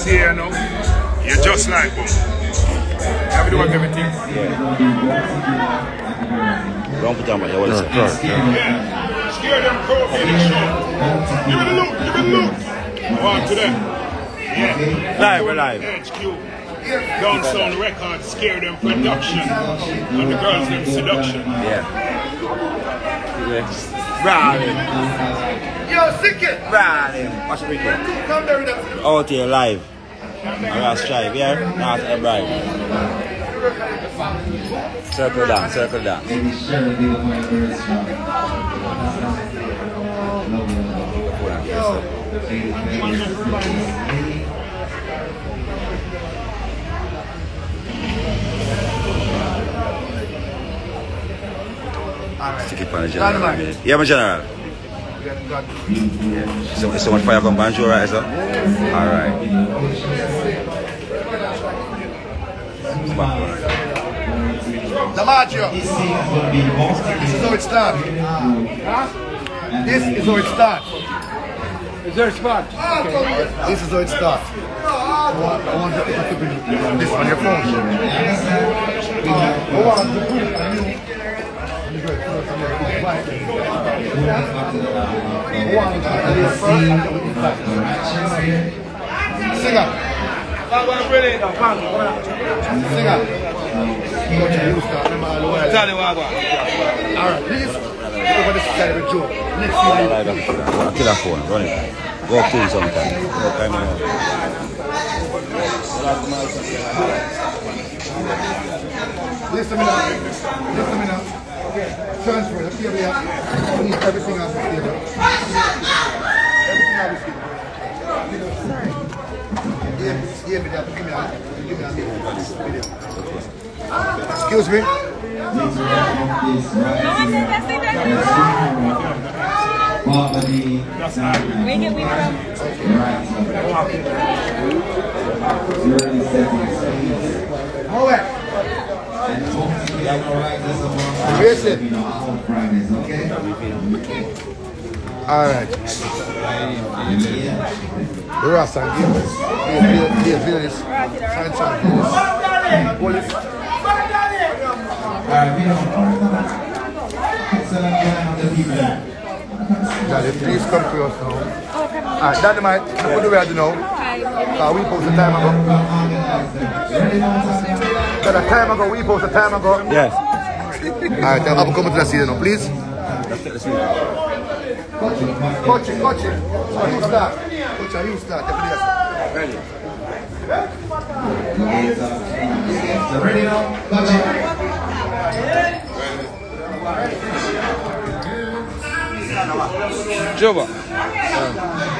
See you know. You're just like boom. Have to do everything. Don't put on my what is it? Yeah. Scare Dem Crew for the show. Give me the look, give me the look. One to them. Yeah. Live, we're live. HQ. Down Sound Records, Scare Dem Production. And the girls them seduction. Yeah. Rolling. Yo, sick it! Rolling. Watch the weekend. Come there with. Out here live. I got strive, yeah? Not a bribe. Circle down, circle down. Maybe Shirley be one of my Stick it on the general. Yeah, my general. So, so much fire come on, you alright, sir? Alright. Damaggio. This is how it starts. This is how it starts. Is there a spot? Ah, this is how it starts. I want, I want you to this on your phone. I want to put it on Singer. Singer. Coach, you start. Remember all the way. Tell you what I got. All right, please. Over this side of me now. Listen me now. Transfer the table here. We need everything off the table. Everything off the table. Give give me that. Give me that. Give me that. Excuse me. Where get we from? Move it. It. All right. Ross and give us. Hold it. Daddy, please come to us now. Alright, Daddy, mate, what do we have to know? Uh, we post a time ago. Got a time ago, we post a time ago. Yes. Alright, I'm uh, coming to the season now, please. Coach it, coach coach it. Coach you start. Coach you start, the. Ready. Ready now? Watch it. Juba.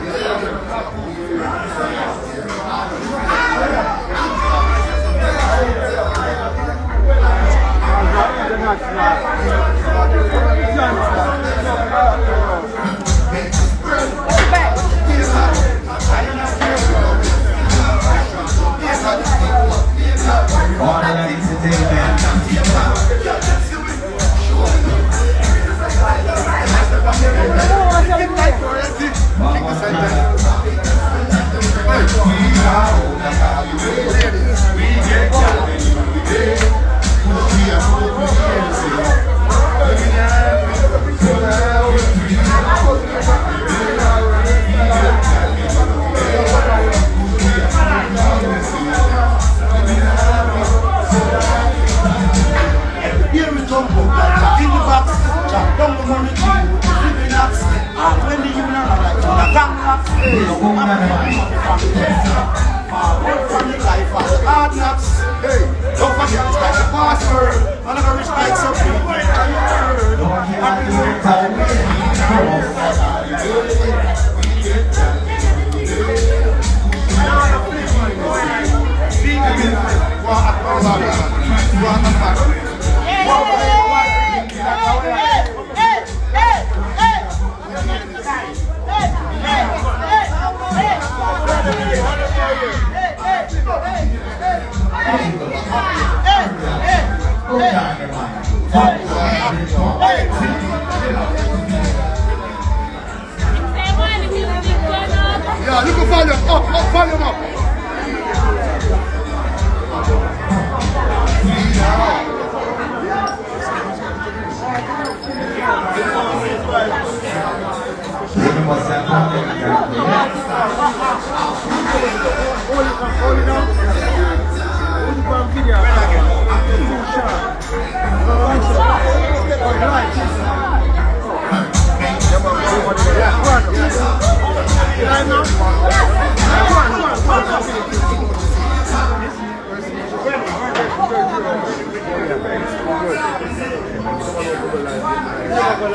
One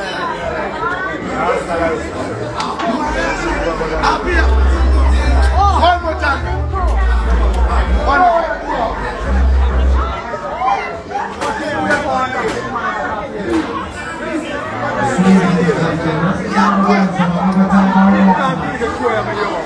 more time. One more. The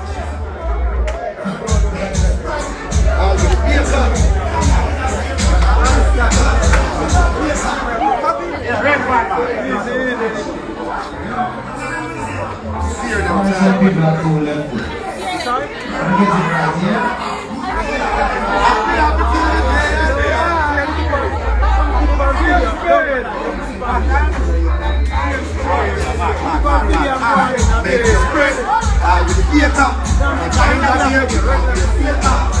Make it spread. Ah, I will be a top. I'm trying to be a top.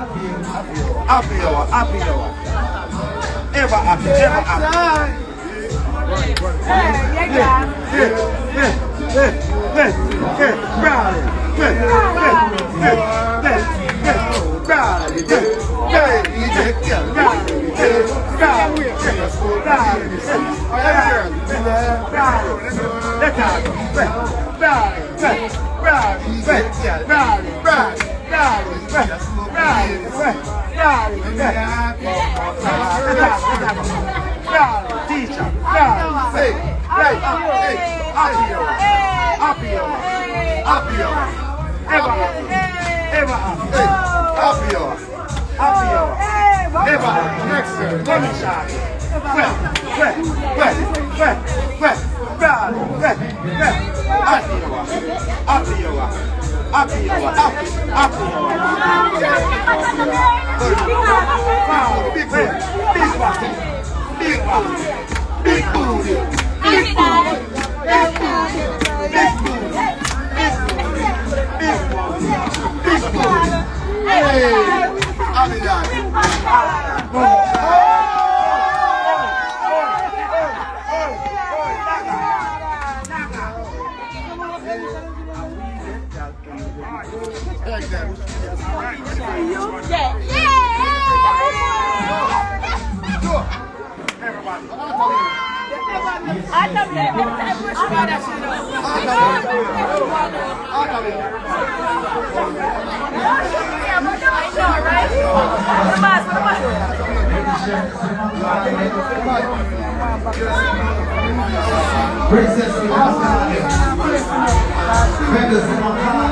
Happy hour, happy hour. Ever happy, ever happy. Hey, yeah, hey, hey, hey, hey, Brownie. Hey, hey, hey, hey, hey, Brownie. Hey, hey, we get girl. Brownie. Hey, Brownie. Hey, Brownie. Hey, Brownie. Let her go. Hey, Brownie. Hey, Brownie. Hey, Brownie. Hour. Happy, you Happy, happy. Wow, big booty, big booty, big booty, big booty, big booty, big booty, big booty, big booty, big booty. Hey, happy Yeah. I come here every time we should buy that shit up. I come here. I come here. Princess Montana. Princess Montana.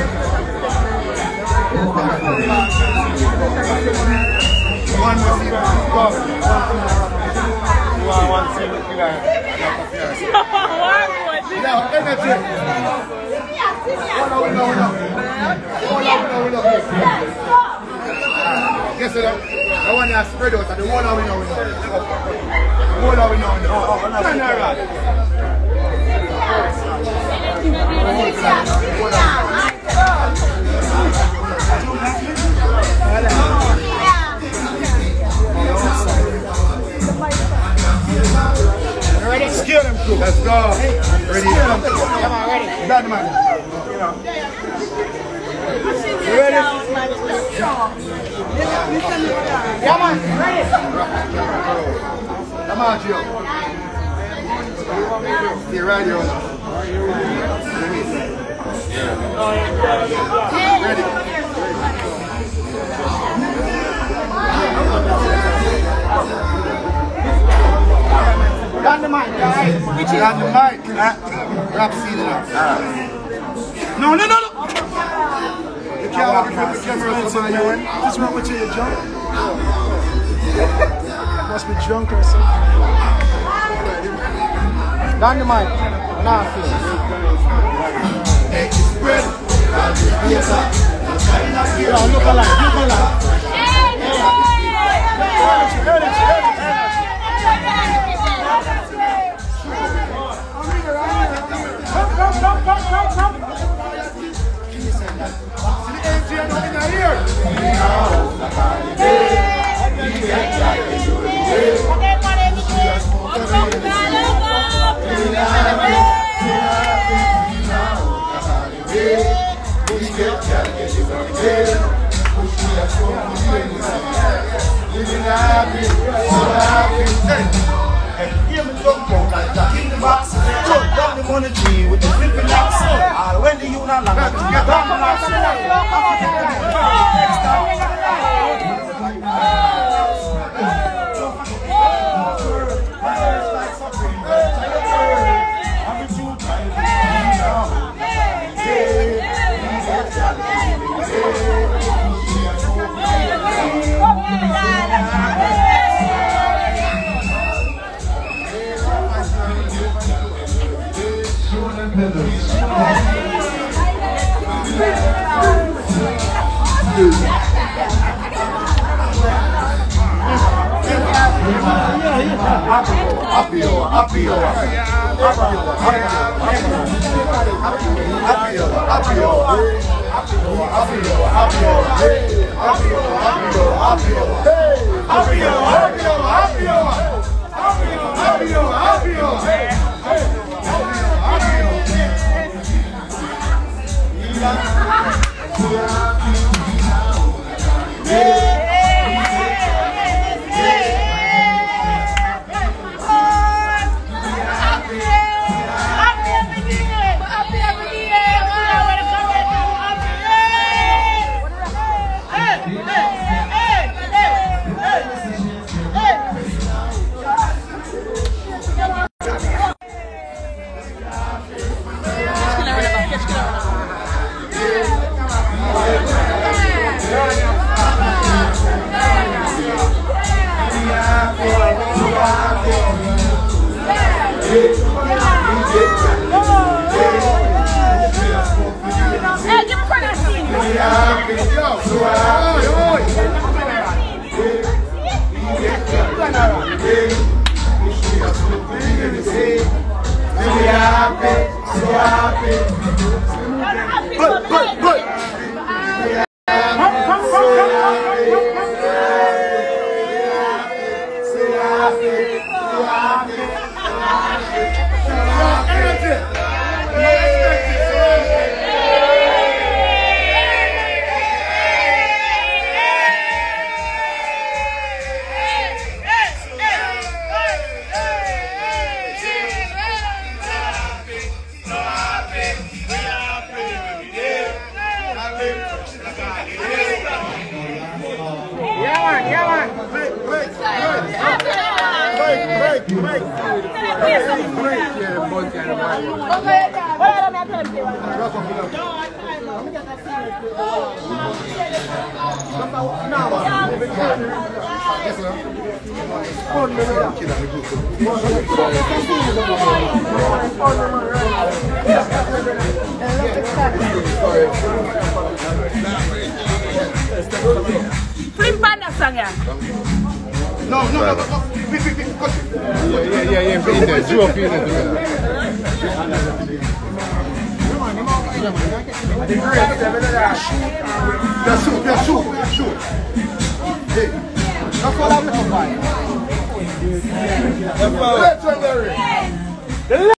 Yes, sir. I want to spread out the one we know. The one we know. Oh, no, Scare them too. Let's go. Ready? Come on, ready. Done, man. You ready? Come on, ready. Come on, Joe. Stay right here. Ready? Got the mic, guys. Got the mic. Rap seed now. No, no, no, no. You can't walk in the camera for my own. What's wrong with you? You drunk? Must be drunk or something. Got the mic. Now, feel. Spread. Yeah, look alive, look alive. Come, come, come, come, come, come. See the 打篮球，打篮球，打篮球，打篮球。Apio, Apio, Apio, Apio, Apio, Yeah. Flim panda ya. On that song, yeah. No, no, no, no. Pick, pick, pick, cut it. Yeah, yeah, yeah, in there. Drew up in there. Yeah, shoot, yeah, shoot, yeah, shoot. Hey, that's what I'm looking for. Legendary.